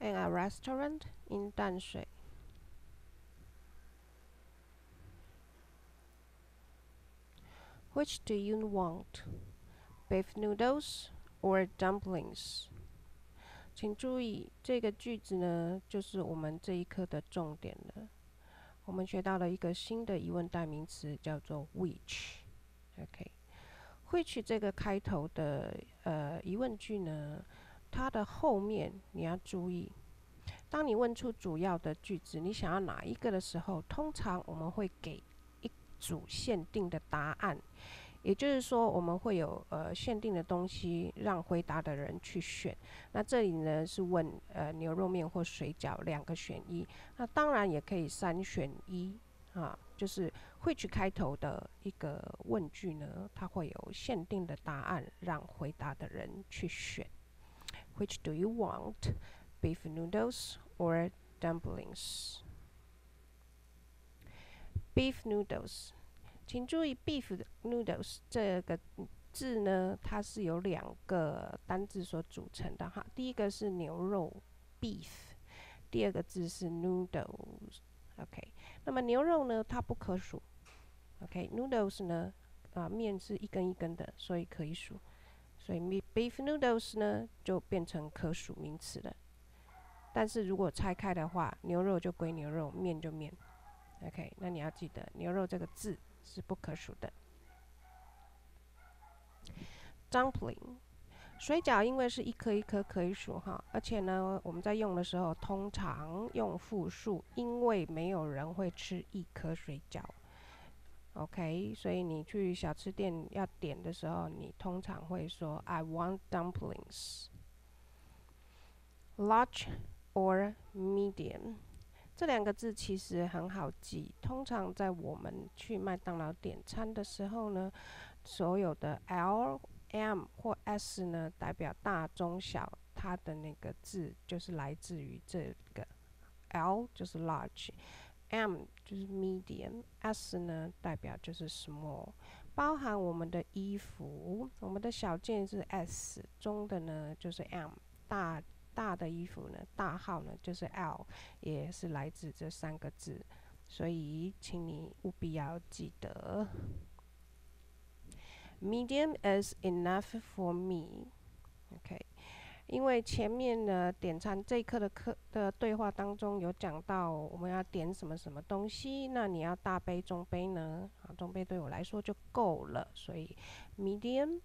in a restaurant in 淡水。Which do you want? Beef noodles or dumplings? 请注意，这个句子呢，就是我们这一课的重点了。我们学到了一个新的疑问代名词，叫做 which。OK，which 这个开头的呃疑问句呢， 它的后面你要注意，当你问出主要的句子，你想要哪一个的时候，通常我们会给一组限定的答案。也就是说，我们会有呃限定的东西让回答的人去选。那这里呢是问呃牛肉面或水饺两个选一。那当然也可以三选一啊，就是会去开头的一个问句呢，它会有限定的答案让回答的人去选。Which do you want, beef noodles or dumplings? Beef noodles. 请注意，beef noodles 这个字呢，它是由两个单字所组成的哈。第一个是牛肉 beef，第二个字是 noodles。OK，那么牛肉呢，它不可数。OK，noodles 呢，啊面是一根一根的，所以可以数。 所以 beef noodles 呢就变成可数名词了。但是如果拆开的话，牛肉就归牛肉，面就面。OK，那你要记得牛肉这个字。是不可数的。Dumpling，水饺因为是一颗一颗可以数哈，而且呢，我们在用的时候通常用复数，因为没有人会吃一颗水饺。OK，所以你去小吃店要点的时候，你通常会说 I want dumplings。Large or medium？这两个字其实很好记。通常在我们去麦当劳点餐的时候呢，所有的 L、M 或 S 呢，代表大、中、小，它的那个字就是来自于这个 L 就是 large，M 就是 medium，S 呢代表就是 small。包含我们的衣服，我们的小件是 S，中的呢就是 M，大。大的衣服呢，大号呢就是 L，也是来自这三个字，所以请你务必要记得。Medium is enough for me 因为前面呢点餐这一课的课的对话当中有讲到我们要点什么什么东西，那你要大杯中杯呢？啊，中杯对我来说就够了，所以 medium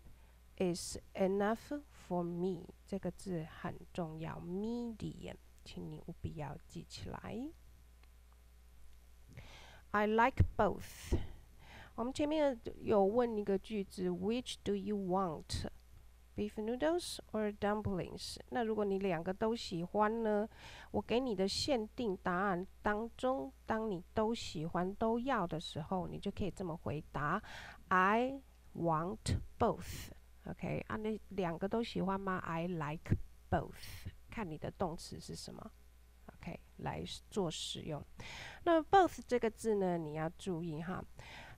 is enough。For me，这个字很重要，medium，请你务必要记起来。I like both。我们前面有问一个句子，Which do you want? Beef noodles or dumplings？那如果你两个都喜欢呢？我给你的限定答案当中，当你都喜欢、都要的时候，你就可以这么回答：I want both。OK，啊，那两个都喜欢吗？I like both。看你的动词是什么，OK，来做使用。那 both 这个字呢，你要注意哈。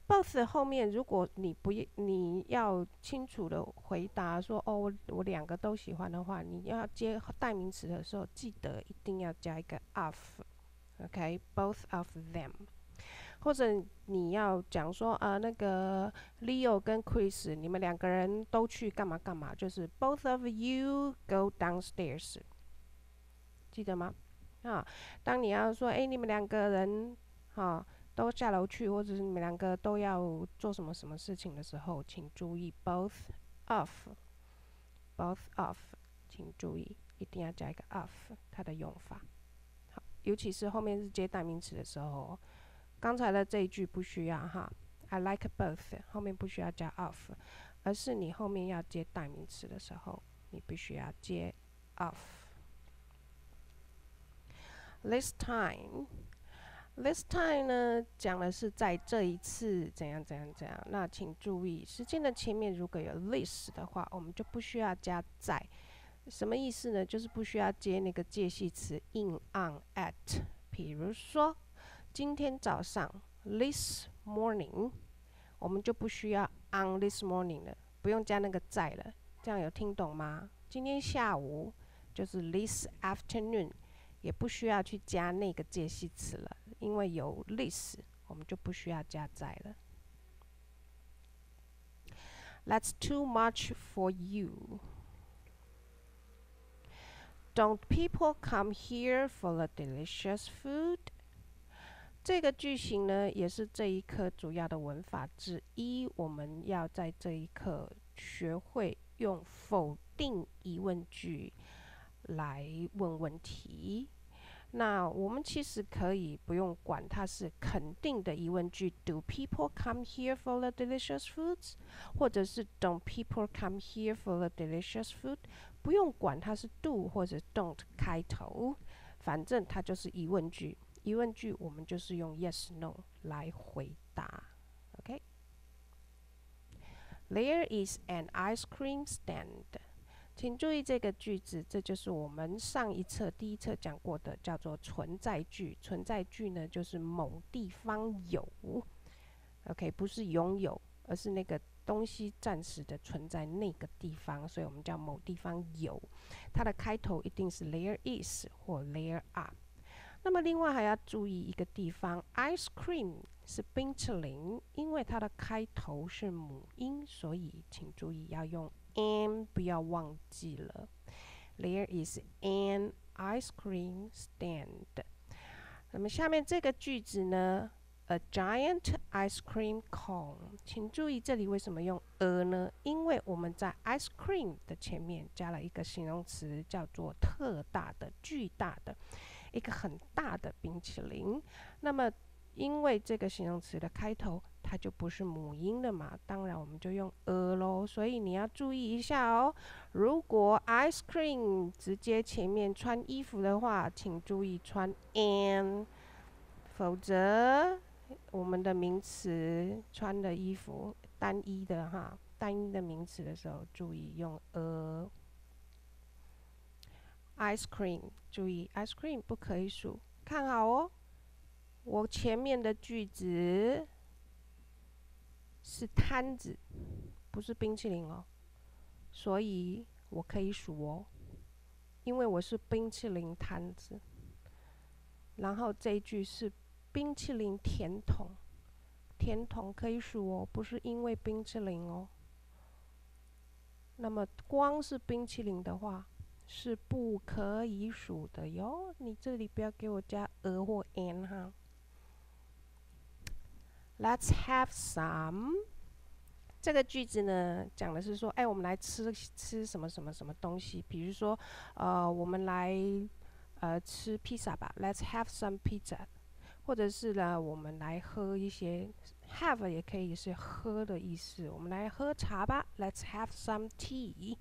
Both 后面如果你不你要清楚的回答说哦，我我两个都喜欢的话，你要接代名词的时候，记得一定要加一个 of，OK，both of them。或者你要讲说，呃，那个 Leo 跟 Chris，你们两个人都去干嘛干嘛？就是 Both of you go downstairs，记得吗？啊，当你要说，哎，你们两个人，哈，都下楼去，或者是你们两个都要做什么什么事情的时候，请注意 both of，both of，请注意一定要加一个 of，它的用法。好，尤其是后面是接代名词的时候。刚才的这一句不需要哈，I like both，后面不需要加 of，而是你后面要接代名词的时候，你必须要接 of。This time. This time 呢讲的是在这一次怎样怎样怎样。那请注意，时间的前面如果有 this 的话，我们就不需要加在。什么意思呢？就是不需要接那个介系词 in on at。比如说。今天早上，this morning，我们就不需要 on this morning 了，不用加那个在了。这样有听懂吗？今天下午就是 this afternoon，也不需要去加那个介系词了，因为有 this，我们就不需要加在了。That's too much for you. Don't people come here for the delicious food? 这个句型呢，也是这一课主要的文法之一。我们要在这一课学会用否定疑问句来问问题。那我们其实可以不用管它是肯定的疑问句，Do people come here for the delicious foods？或者是 Don't people come here for the delicious food？不用管它是 do 或者 don't 开头，反正它就是疑问句。疑问句我们就是用 yes no 来回答，OK。There is an ice cream stand。 请注意这个句子，这就是我们上一册第一册讲过的，叫做存在句。存在句呢，就是某地方有，OK，不是拥有，而是那个东西暂时的存在那个地方，所以我们叫某地方有。它的开头一定是 there is 或 there are。那么另外还要注意一个地方，ice cream 是冰淇淋，因为它的开头是母音，所以请注意要用 an，不要忘记了。There is an ice cream stand。那么下面这个句子呢，a giant ice cream cone。请注意这里为什么用 a 呢？因为我们在 ice cream 的前面加了一个形容词，叫做特大的、巨大的。一个很大的冰淇淋，那么因为这个形容词的开头它就不是母音的嘛，当然我们就用 a 咯。所以你要注意一下哦。如果 ice cream 直接前面穿衣服的话，请注意穿 an，否则我们的名词穿的衣服单一的哈，单一的名词的时候，注意用 a。ice cream，注意 ice cream 不可以数，看好哦。我前面的句子是摊子，不是冰淇淋哦，所以我可以数哦，因为我是冰淇淋摊子。然后这一句是冰淇淋甜筒，甜筒可以数哦，不是因为冰淇淋哦。那么光是冰淇淋的话。是不可以数的哟，你这里不要给我加 a 或 an 哈。Let's have some。这个句子呢，讲的是说，哎，我们来吃吃什么什么什么东西，比如说，呃，我们来呃吃披萨吧，Let's have some pizza。或者是呢，我们来喝一些，have 也可以是喝的意思，我们来喝茶吧，Let's have some tea。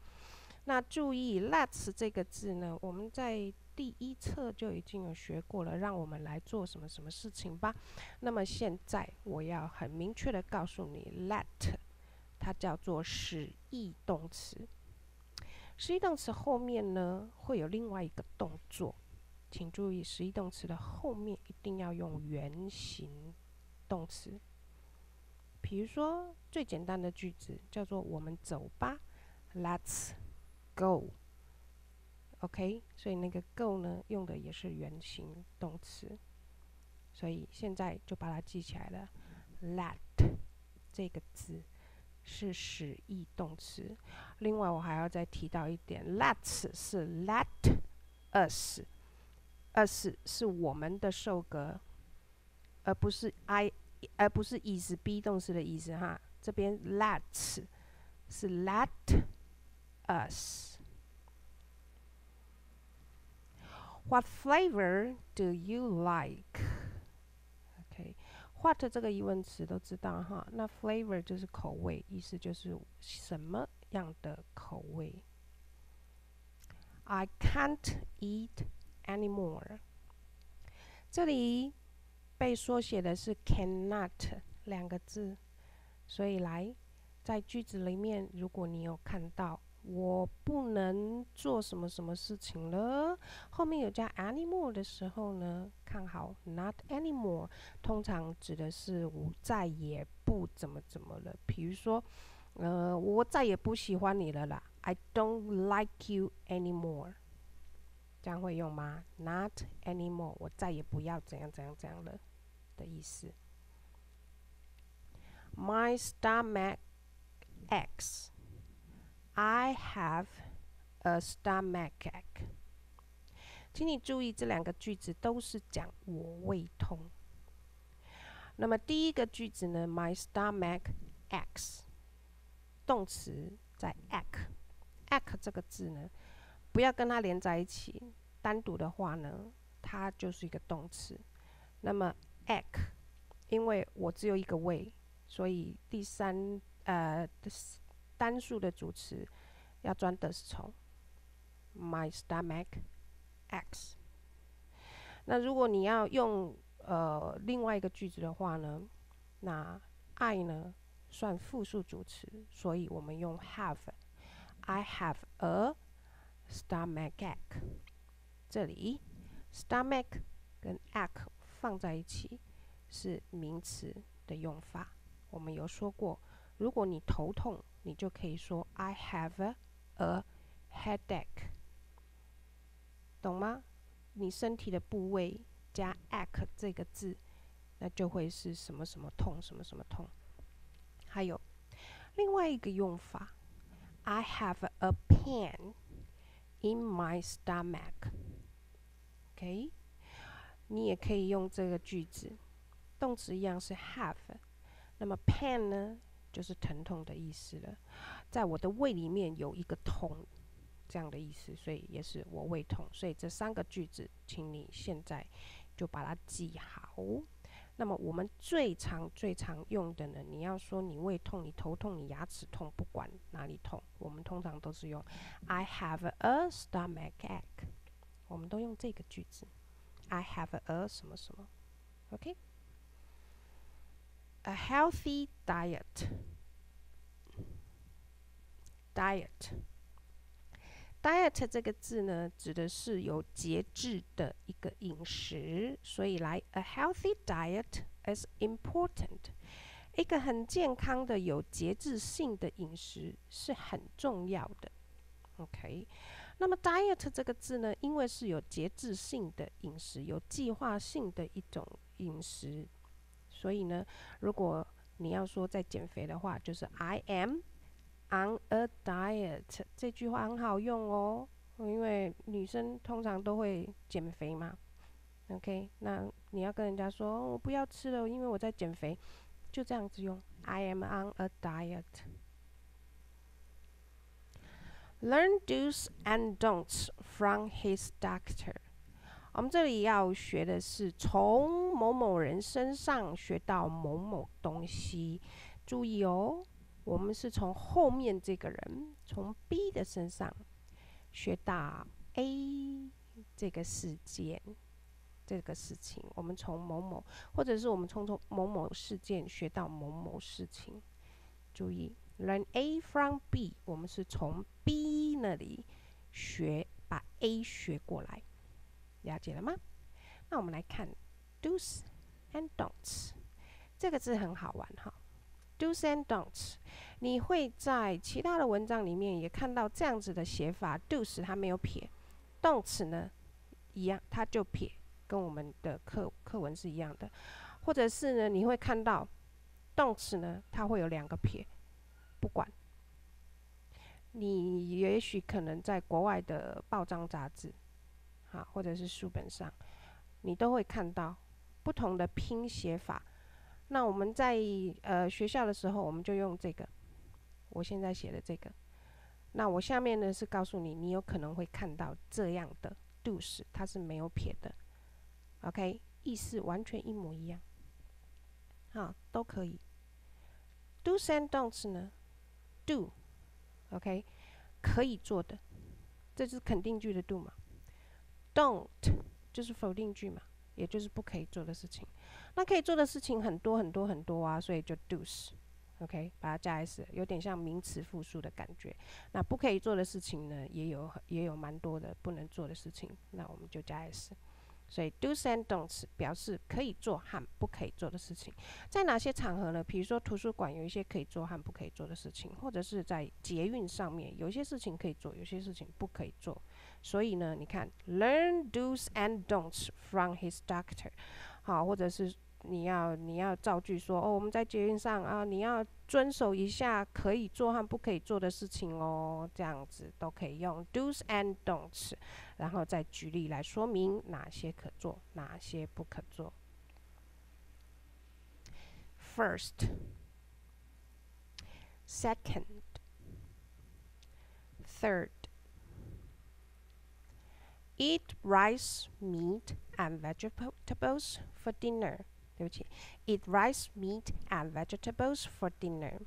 那注意，let's 这个字呢，我们在第一册就已经有学过了。让我们来做什么什么事情吧。那么现在我要很明确的告诉你，let 它叫做使役动词。使役动词后面呢会有另外一个动作，请注意，使役动词的后面一定要用原形动词。比如说最简单的句子叫做“我们走吧 ”，let's go。OK，所以那个 Go 呢，用的也是原形动词，所以现在就把它记起来了。Let 这个字是使役动词。另外，我还要再提到一点，Let's 是 Let us，us 是我们的受格，而不是 I，而不是 is be 动词的意思哈。这边 Let's 是 Let。us. What flavor do you like? OK, what 这个疑问词都知道哈。那 flavor 就是口味，意思就是什么样的口味。I can't eat anymore。这里被缩写的是 cannot 两个字，所以来在句子里面，如果你有看到我不能做什么什么事情了。后面有加 anymore 的时候呢，看好 not anymore，通常指的是我再也不怎么怎么了。比如说，呃，我再也不喜欢你了啦，I don't like you anymore。这样会用吗？Not anymore，我再也不要怎样怎样怎样了的意思。My stomach aches. I have a stomachache. 请你注意，这两个句子都是讲我胃痛。那么第一个句子呢，My stomach aches，动词在 ache，ache 这个字呢，不要跟它连在一起，单独的话呢，它就是一个动词。那么 ache，因为我只有一个胃，所以第三呃单数的主词要装的是从 My stomach aches。那如果你要用呃，另外一个句子的话呢，那 I 呢算复数主词，所以我们用 have。I have a stomachache。这里 stomach 跟 ache 放在一起是名词的用法。我们有说过，如果你头痛，你就可以说 I have a headache，懂吗？你身体的部位。加 ache 这个字，那就会是什么什么痛，什么什么痛。还有另外一个用法，I have a pain in my stomach。OK，你也可以用这个句子，动词一样是 have，那么 pain 呢，就是疼痛的意思了。在我的胃里面有一个痛。这样的意思，所以也是我胃痛。所以这三个句子，请你现在。就把它记好。那么我们最常、最常用的呢？你要说你胃痛、你头痛、你牙齿痛，不管哪里痛，我们通常都是用 "I have a stomachache"。我们都用这个句子：I have a 什么什么，OK。A healthy diet. Diet. diet 这个字呢，指的是有节制的一个饮食，所以来 a healthy diet is important。一个很健康的、有节制性的饮食是很重要的。OK，那么 diet 这个字呢，因为是有节制性的饮食，有计划性的一种饮食，所以呢，如果你要说在减肥的话，就是 I am。On a diet 这句话很好用哦，因为女生通常都会减肥嘛。OK，那你要跟人家说我不要吃了，因为我在减肥，就这样子用。I am on a diet. Learn do's and don'ts from his doctor. 我们这里要学的是从某某人身上学到某某东西，注意哦。我们是从后面这个人，从 B 的身上学到 A 这个事件，这个事情。我们从某某，或者是我们从从某某事件学到某某事情。注意，learn A from B，我们是从 B 那里学，把 A 学过来，了解了吗？那我们来看 do's and don'ts，这个字很好玩哈。Do's and don'ts，你会在其他的文章里面也看到这样子的写法。Do's 它没有撇，动词呢一样，它就撇，跟我们的课课文是一样的。或者是呢，你会看到动词呢，它会有两个撇。不管，你也许可能在国外的报章杂志，啊，或者是书本上，你都会看到不同的拼写法。那我们在呃学校的时候，我们就用这个。我现在写的这个。那我下面呢是告诉你，你有可能会看到这样的 do's，它是没有撇的。OK，意思完全一模一样。好，都可以。Do's and don'ts 呢？Do，OK，可以做的，这是肯定句的 do 嘛？Don't 就是否定句嘛？也就是不可以做的事情。那可以做的事情很多很多很多啊，所以就 do's，OK，把它加 s，有点像名词复数的感觉。那不可以做的事情呢，也有也有蛮多的不能做的事情，那我们就加 s。所以 do's and don'ts 表示可以做和不可以做的事情。在哪些场合呢？比如说图书馆有一些可以做和不可以做的事情，或者是在捷运上面有些事情可以做，有些事情不可以做。所以呢，你看，learn do's and don'ts from his doctor，好，或者是你要你要造句说，哦，我们在捷运上啊，你要遵守一下可以做和不可以做的事情哦，这样子都可以用 do's and don'ts，然后再举例来说明哪些可做，哪些不可做。First, second, third. Eat rice, meat, and vegetables for dinner. 对不起，eat rice, meat, and vegetables for dinner.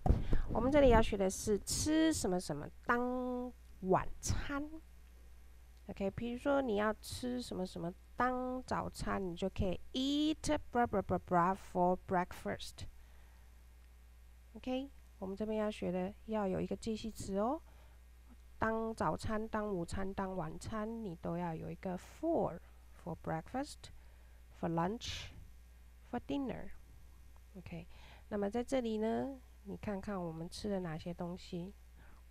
我们这里要学的是吃什么什么当晚餐。OK，比如说你要吃什么什么当早餐，你就可以 eat blah blah blah blah for breakfast。OK，我们这边要学的要有一个介系词哦。当早餐、当午餐、当晚餐，你都要有一个 for，for breakfast，for lunch，for dinner。OK，那么在这里呢，你看看我们吃了哪些东西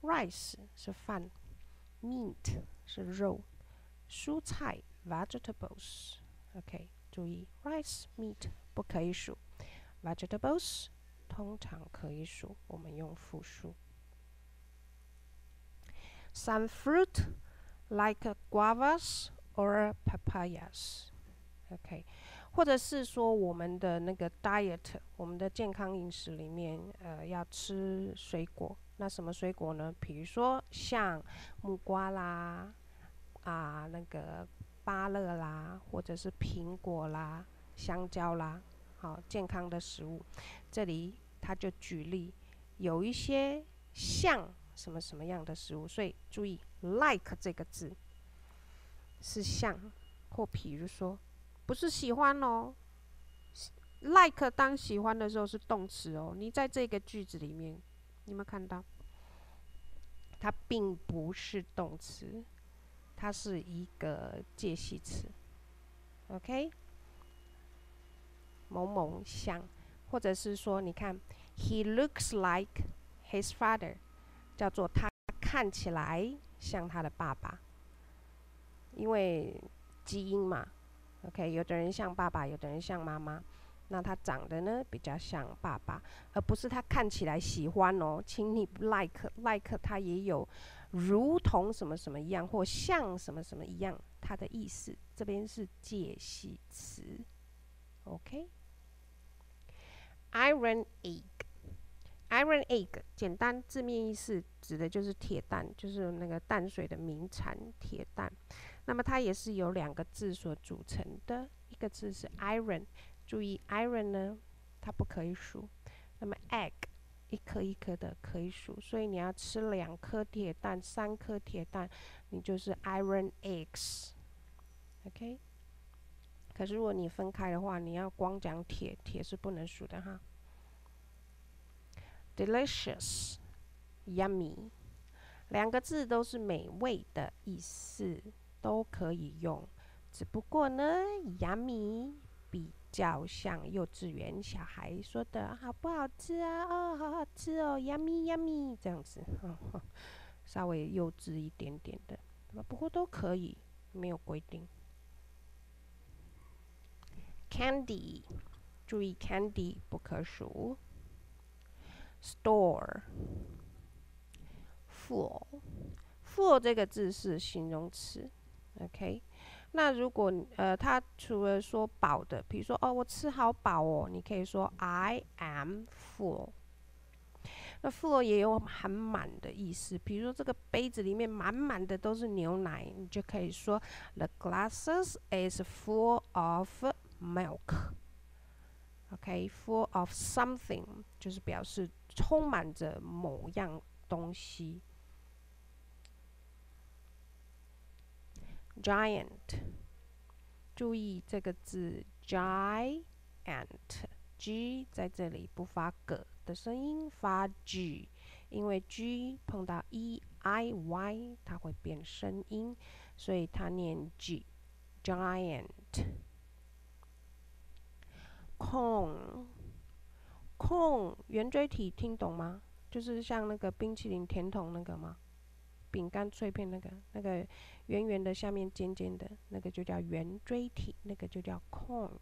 ？Rice 是饭，meat 是肉，蔬菜 vegetables。OK，注意 rice meat 不可以数，vegetables 通常可以数，我们用复数。Some fruit like guavas or papayas. OK，或者是说我们的那个 diet，我们的健康饮食里面，呃，要吃水果。那什么水果呢？比如说像木瓜啦，啊，那个芭乐啦，或者是苹果啦、香蕉啦，好，健康的食物。这里他就举例，有一些像。什么什么样的食物？所以注意 like 这个字是像，或比如说不是喜欢哦。like 当喜欢的时候是动词哦。你在这个句子里面，你有没有看到？它并不是动词，它是一个介系词。OK，某某像，或者是说，你看，He looks like his father。叫做他看起来像他的爸爸，因为基因嘛，OK，有的人像爸爸，有的人像妈妈，那他长得呢比较像爸爸，而不是他看起来喜欢哦，请你 like like 他也有如同什么什么一样或像什么什么一样，它的意思这边是介系词，OK，iron egg。Iron egg，简单字面意思指的就是铁蛋，就是那个淡水的名产铁蛋。那么它也是由两个字所组成的，一个字是 iron，注意 iron 呢，它不可以数。那么 egg，一颗一颗的可以数，所以你要吃两颗铁蛋、三颗铁蛋，你就是 iron eggs，OK。可是如果你分开的话，你要光讲铁，铁是不能数的哈。Delicious, yummy，两个字都是美味的意思，都可以用。只不过呢，yummy 比较像幼稚园小孩说的好不好吃啊？哦，好好吃哦，yummy yummy 这样子，稍微幼稚一点点的。不过都可以，没有规定。Candy，注意 candy 不可数。Store，full，full 这个字是形容词，OK。那如果呃，它除了说饱的，比如说哦，我吃好饱哦，你可以说 I am full。那 full 也有很满的意思，比如说这个杯子里面满满的都是牛奶，你就可以说 The glasses is full of milk。OK，full of something 就是表示。充满着某样东西。Giant，注意这个字，giant，g 在这里不发 g 的声音，发 g，因为 g 碰到 e i y 它会变声音，所以它念 g，giant。Cone。空圆锥体听懂吗？就是像那个冰淇淋甜筒那个吗饼干脆片那个那个圆圆的，下面尖尖的那个就叫圆锥体，那个就叫 cone。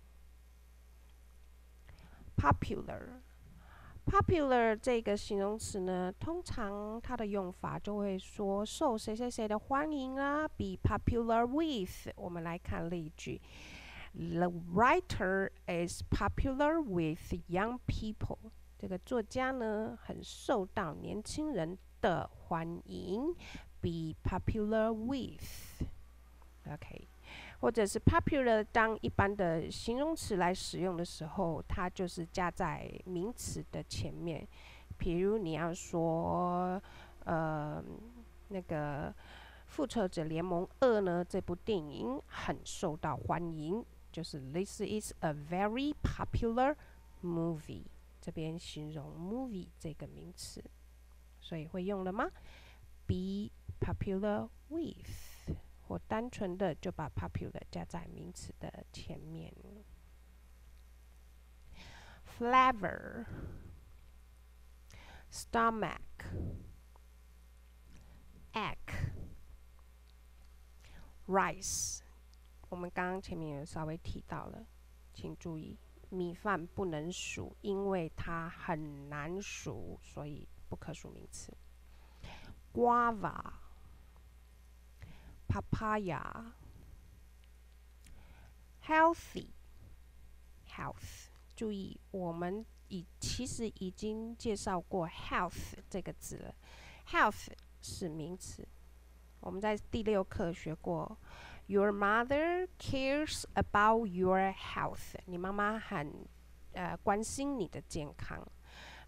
popular，popular 这个形容词呢，通常它的用法就会说受谁谁谁的欢迎啊，be popular with。我们来看例句：The writer is popular with young people。这个作家呢，很受到年轻人的欢迎，be popular with。OK。或者是 popular 当一般的形容词来使用的时候，它就是加在名词的前面。比如你要说，呃，那个《复仇者联盟二》呢，这部电影很受到欢迎，就是 This is a very popular movie。这边形容 movie 这个名词，所以会用了吗？Be popular with。或单纯的就把 popular 加在名词的前面。Flavor, stomach, egg, rice。 我们刚刚前面有稍微提到了，请注意，米饭不能数，因为它很难数，所以不可数名词。Guava。papaya healthy health 注意，我们已其实已经介绍过 health 这个字了。health 是名词，我们在第六课学过。Your mother cares about your health。你妈妈很呃关心你的健康。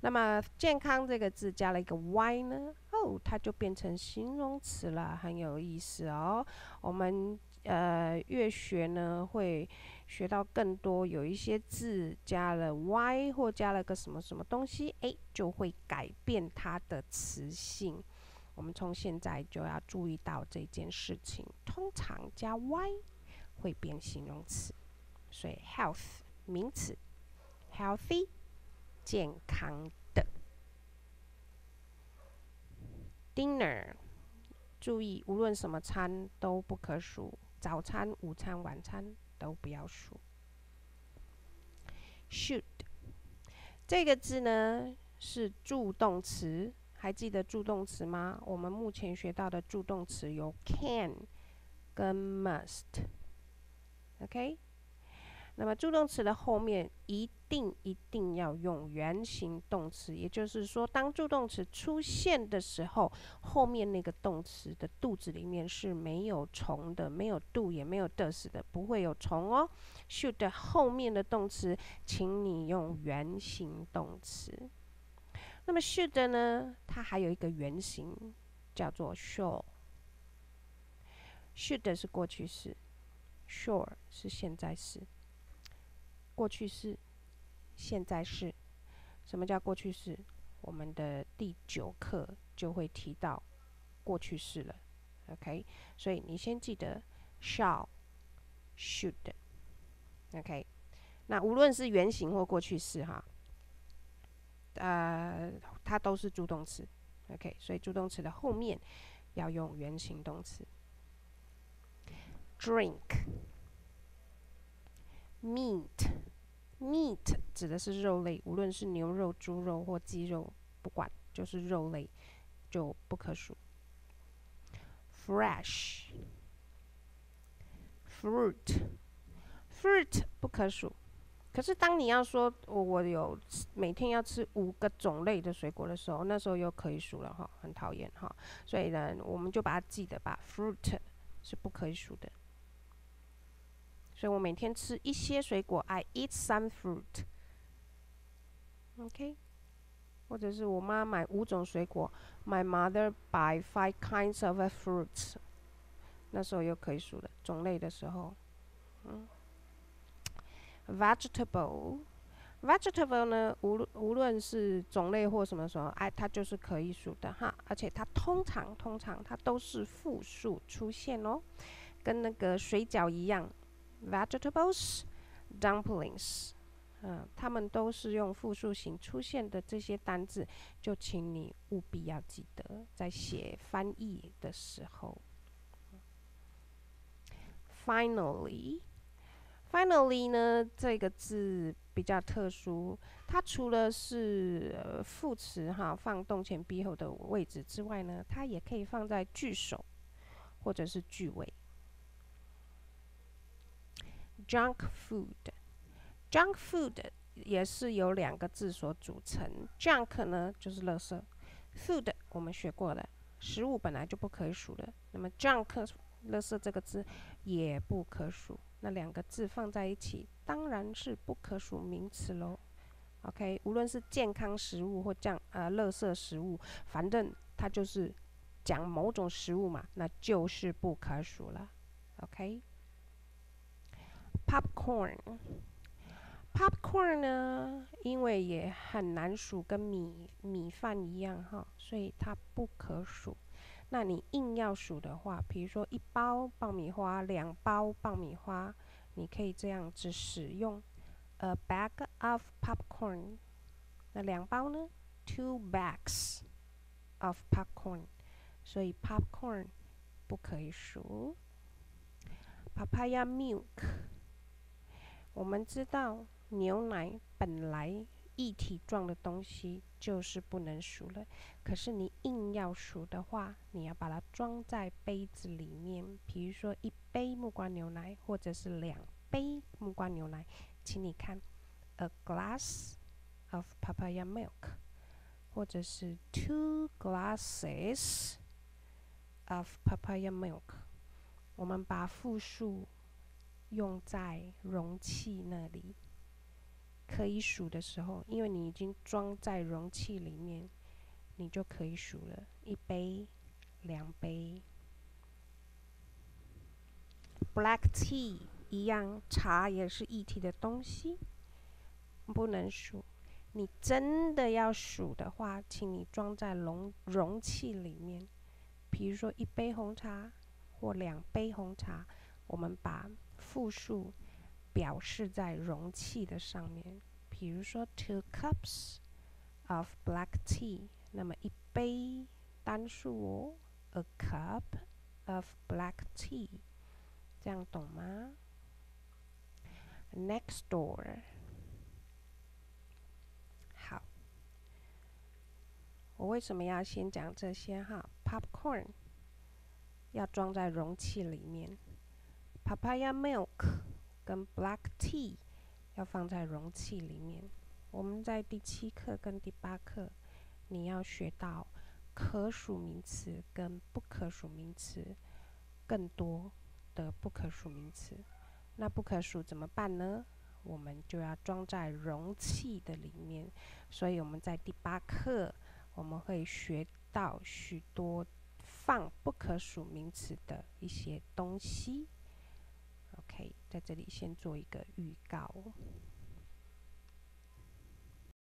那么健康这个字加了一个 y 呢，哦，它就变成形容词了，很有意思哦。我们呃越学呢，会学到更多，有一些字加了 y 或加了个什么什么东西，哎，就会改变它的词性。我们从现在就要注意到这件事情，通常加 y 会变形容词，所以 health 名词，healthy。健康的 dinner，注意，无论什么餐都不可数，早餐、午餐、晚餐都不要数。should 这个字呢是助动词，还记得助动词吗？我们目前学到的助动词有 can 跟 must，OK。那么助动词的后面一定一定要用原形动词，也就是说，当助动词出现的时候，后面那个动词的肚子里面是没有虫的，没有 do 也没有 does 的，不会有虫哦。should 后面的动词，请你用原形动词。那么 should 呢，它还有一个原型叫做 sure。should 是过去式，sure 是现在式。过去式、现在式，什么叫过去式？我们的第九课就会提到过去式了。OK，所以你先记得 shall、should。OK，那无论是原型或过去式，哈，呃，它都是助动词。OK，所以助动词的后面要用原形动词。Drink。Meat，meat 指的是肉类，无论是牛肉、猪肉或鸡肉，不管就是肉类，就不可数。Fresh，fruit，fruit 不可数。可是当你要说我我有每天要吃五个种类的水果的时候，那时候又可以数了哈，很讨厌哈。所以呢，我们就把它记得吧，fruit 是不可以数的。所以我每天吃一些水果，I eat some fruit。OK，或者是我妈买五种水果，My mother buy five kinds of fruits。那时候又可以数了，种类的时候，嗯，vegetable，vegetable 呢，无无论是种类或什么什么，哎，它就是可以数的哈，而且它通常通常它都是复数出现哦，跟那个水饺一样。vegetables, dumplings，嗯，它们都是用复数型出现的这些单字，就请你务必要记得，在写翻译的时候。Finally. Finally 呢这个字比较特殊，它除了是副词哈放动前 be 后的位置之外呢，它也可以放在句首或者是句尾。Junk food，junk food 也是由两个字所组成。Junk 呢就是垃圾，food 我们学过了，食物本来就不可数的。那么 junk 垃圾这个字也不可数，那两个字放在一起，当然是不可数名词喽。OK，无论是健康食物或降呃垃圾食物，反正它就是讲某种食物嘛，那就是不可数了。OK。Popcorn，Popcorn 呢，因为也很难数，跟米米饭一样哈，所以它不可数。那你硬要数的话，比如说一包爆米花，两包爆米花，你可以这样子使用：a bag of popcorn。那两包呢？two bags of popcorn。所以 popcorn 不可以数。Papaya milk。我们知道牛奶本来一体状的东西就是不能数了，可是你硬要数的话，你要把它装在杯子里面，比如说一杯木瓜牛奶，或者是两杯木瓜牛奶，请你看，a glass of papaya milk，或者是 two glasses of papaya milk，我们把复数。用在容器那里，可以数的时候，因为你已经装在容器里面，你就可以数了。一杯，两杯。Black tea 一样，茶也是一体的东西，不能数。你真的要数的话，请你装在容容器里面，比如说一杯红茶或两杯红茶，我们把。复数表示在容器的上面，比如说 two cups of black tea，那么一杯单数哦，a cup of black tea，这样懂吗？Next door，好，我为什么要先讲这些哈？Popcorn 要装在容器里面。Papaya milk 跟 black tea 要放在容器里面。我们在第七课跟第八课，你要学到可数名词跟不可数名词，更多的不可数名词。那不可数怎么办呢？我们就要装在容器的里面。所以我们在第八课，我们会学到许多放不可数名词的一些东西。可以在这里先做一个预告。